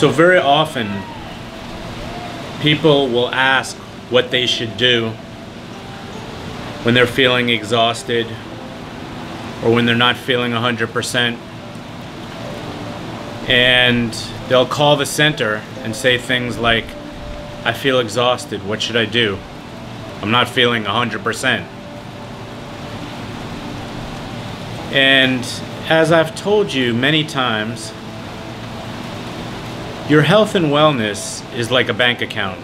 So, very often, people will ask what they should do when they're feeling exhausted or when they're not feeling 100%. And they'll call the center and say things like, I feel exhausted. What should I do? I'm not feeling 100%. And as I've told you many times, your health and wellness is like a bank account.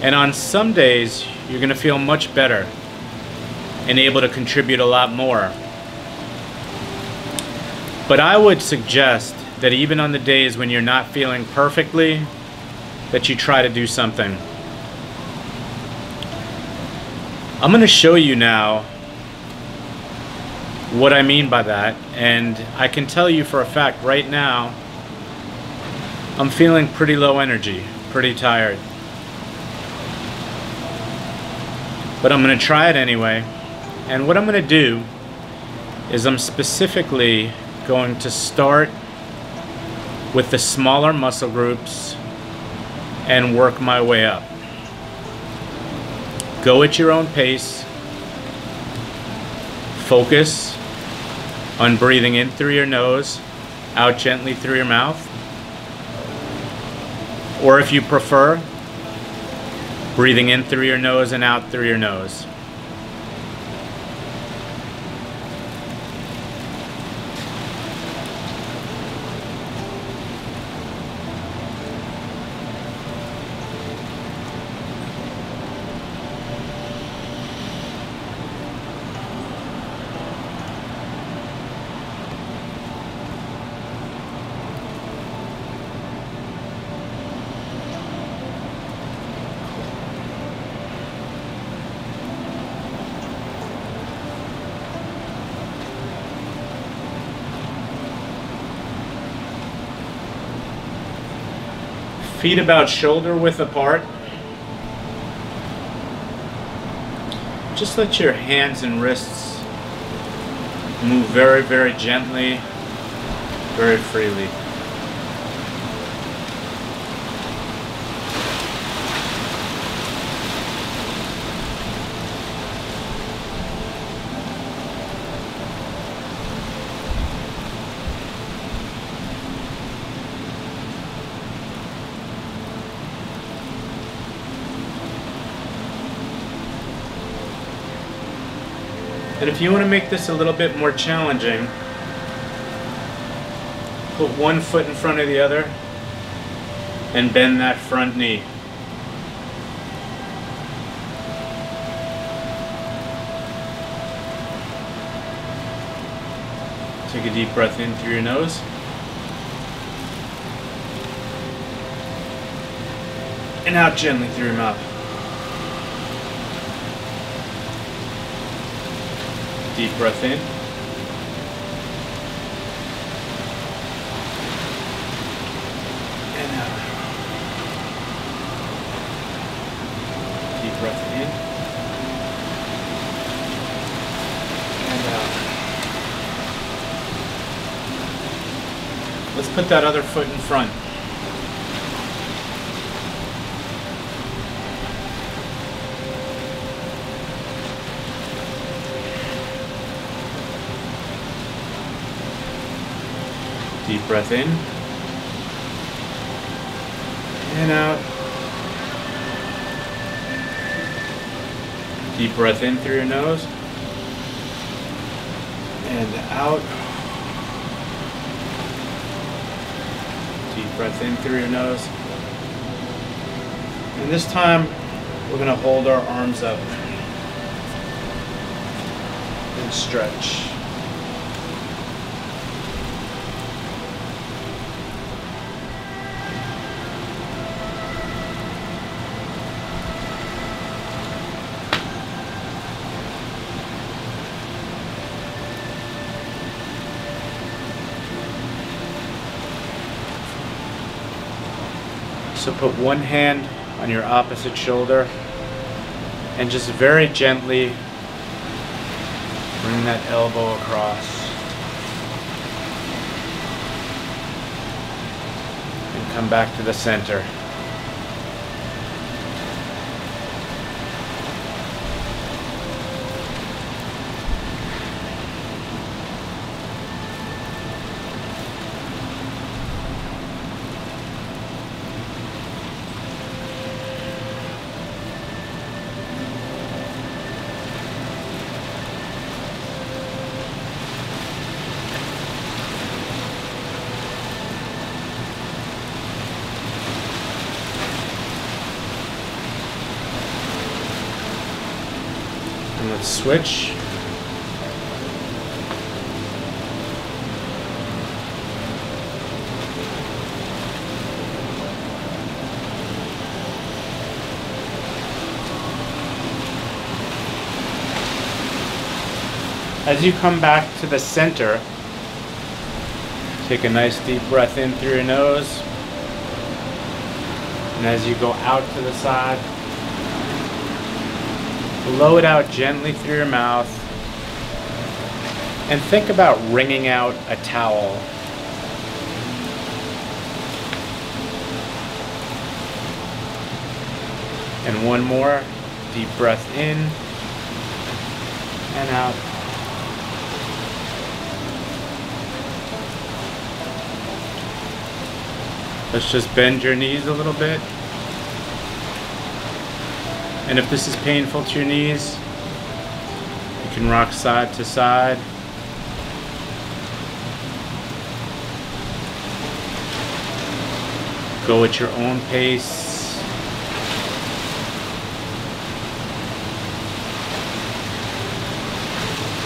And on some days, you're going to feel much better and able to contribute a lot more. But I would suggest that even on the days when you're not feeling perfectly, that you try to do something. I'm going to show you now what I mean by that, and I can tell you for a fact right now, I'm feeling pretty low energy, pretty tired. But I'm going to try it anyway. And what I'm going to do is I'm specifically going to start with the smaller muscle groups and work my way up. Go at your own pace. Focus on breathing in through your nose, out gently through your mouth. Or if you prefer, breathing in through your nose and out through your nose. Feet about shoulder width apart. Just let your hands and wrists move very, very gently, very freely. And if you want to make this a little bit more challenging, put one foot in front of the other and bend that front knee. Take a deep breath in through your nose. And out gently through your mouth. Deep breath in. And out. Deep breath in. And out. Let's put that other foot in front. Deep breath in. And out. Deep breath in through your nose. And out. Deep breath in through your nose. And this time, we're going to hold our arms up and stretch. So put one hand on your opposite shoulder and just very gently bring that elbow across. And come back to the center. And let's switch. As you come back to the center, take a nice deep breath in through your nose. And as you go out to the side, blow it out gently through your mouth. And think about wringing out a towel. And one more deep breath in and out. Let's just bend your knees a little bit. And if this is painful to your knees, you can rock side to side. Go at your own pace.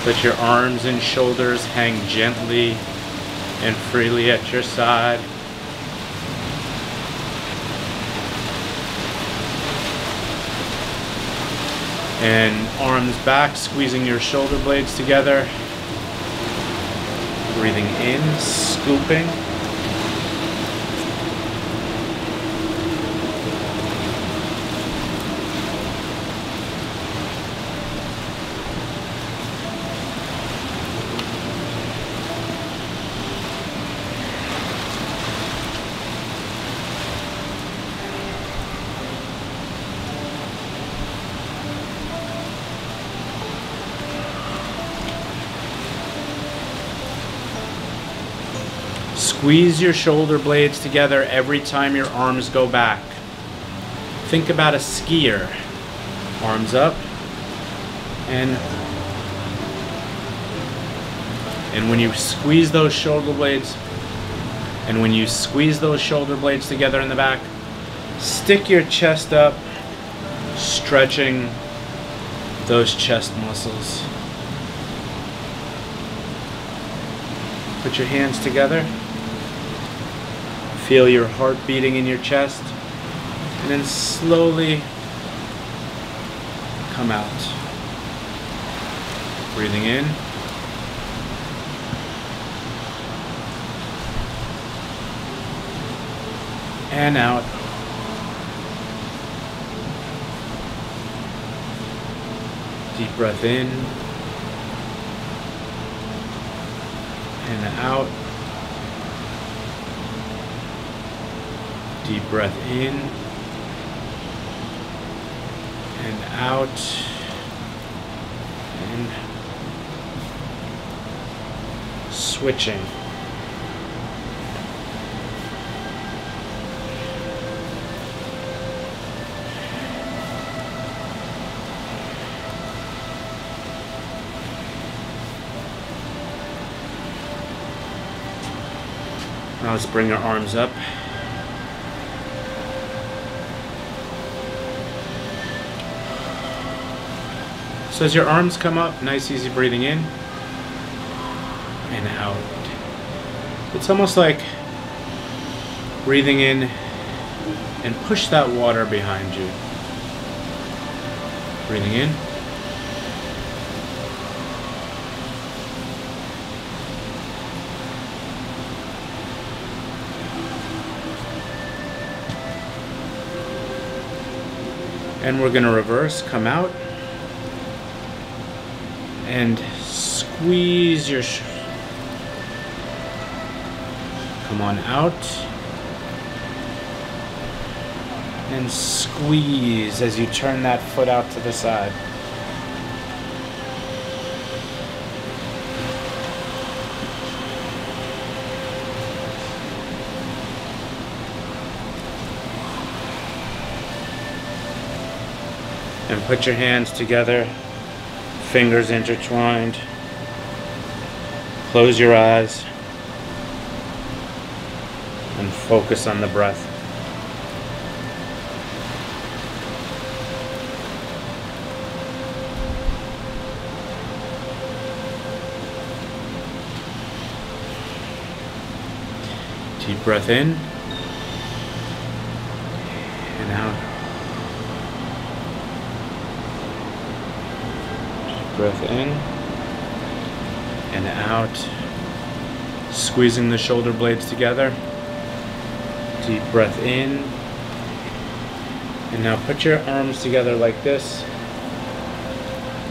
Let your arms and shoulders hang gently and freely at your side. And arms back, squeezing your shoulder blades together. Breathing in, scooping. Squeeze your shoulder blades together every time your arms go back. Think about a skier. Arms up and and when you squeeze those shoulder blades and when you squeeze those shoulder blades together in the back, stick your chest up, stretching those chest muscles. Put your hands together. Feel your heart beating in your chest. And then slowly come out. Breathing in. And out. Deep breath in. And out. Deep breath in and out and switching. Now let's bring our arms up. So as your arms come up, nice easy breathing in and out. It's almost like breathing in and push that water behind you. Breathing in. And we're going to reverse, come out and squeeze your come on out and squeeze as you turn that foot out to the side. And put your hands together, fingers intertwined. Close your eyes and focus on the breath. Deep breath in and out. Deep breath in and out. Squeezing the shoulder blades together. Deep breath in. And now put your arms together like this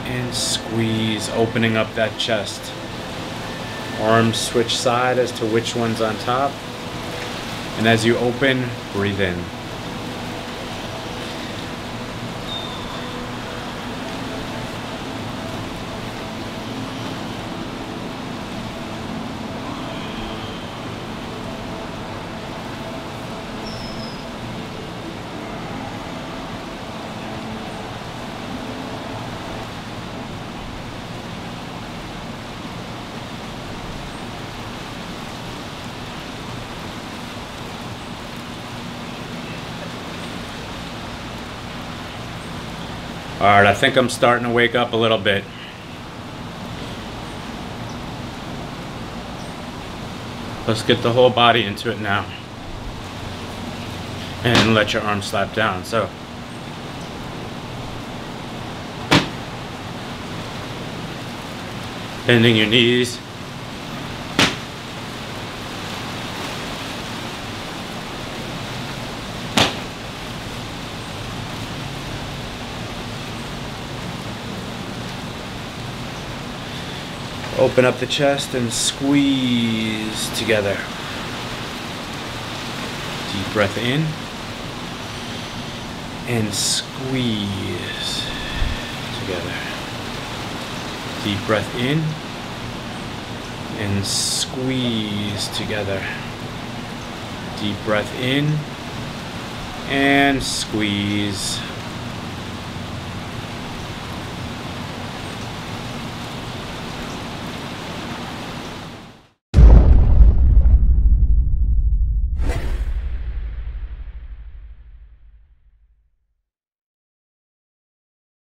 and squeeze, opening up that chest. Arms switch side as to which one's on top. And as you open, breathe in. All right, I think I'm starting to wake up a little bit. Let's get the whole body into it now. And let your arms slap down. So, bending your knees. Open up the chest and squeeze together. Deep breath in and squeeze together. Deep breath in and squeeze together. Deep breath in and squeeze